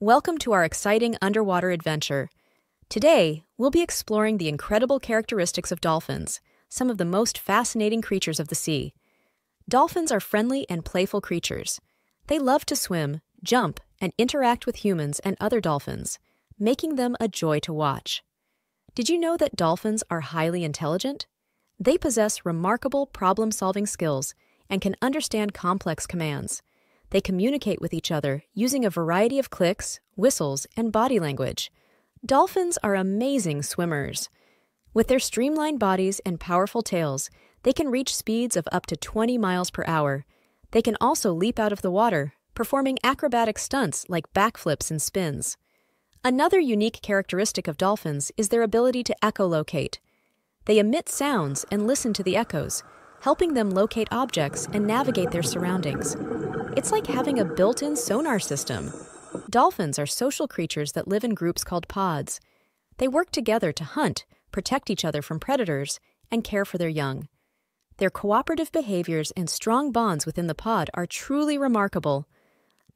Welcome to our exciting underwater adventure. Today, we'll be exploring the incredible characteristics of dolphins, some of the most fascinating creatures of the sea. Dolphins are friendly and playful creatures. They love to swim, jump, and interact with humans and other dolphins, making them a joy to watch. Did you know that dolphins are highly intelligent? They possess remarkable problem solving skills and can understand complex commands. They communicate with each other using a variety of clicks, whistles, and body language. Dolphins are amazing swimmers. With their streamlined bodies and powerful tails, they can reach speeds of up to 20 miles per hour. They can also leap out of the water, performing acrobatic stunts like backflips and spins. Another unique characteristic of dolphins is their ability to echolocate. They emit sounds and listen to the echoes, helping them locate objects and navigate their surroundings. It's like having a built in sonar system. Dolphins are social creatures that live in groups called pods. They work together to hunt, protect each other from predators, and care for their young. Their cooperative behaviors and strong bonds within the pod are truly remarkable.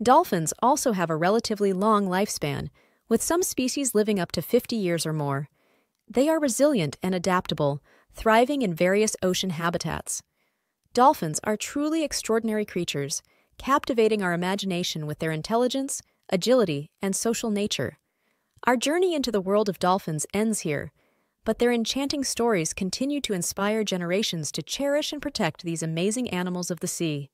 Dolphins also have a relatively long lifespan, with some species living up to 50 years or more. They are resilient and adaptable, thriving in various ocean habitats. Dolphins are truly extraordinary creatures, captivating our imagination with their intelligence, agility, and social nature. Our journey into the world of dolphins ends here, but their enchanting stories continue to inspire generations to cherish and protect these amazing animals of the sea.